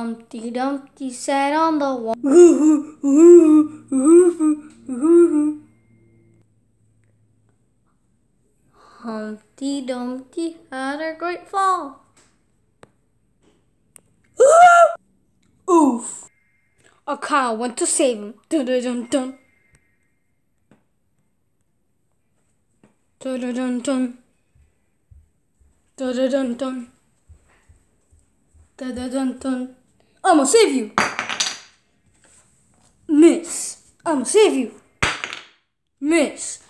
Humpty Dumpty sat on the wall. Humpty Dumpty had a great fall. Oof! A cow went to save him. Dun dun dun dun. Dun dun dun dun. Dun dun dun dun. Dun dun dun dun. I'ma save you. Miss. I'ma save you. Miss.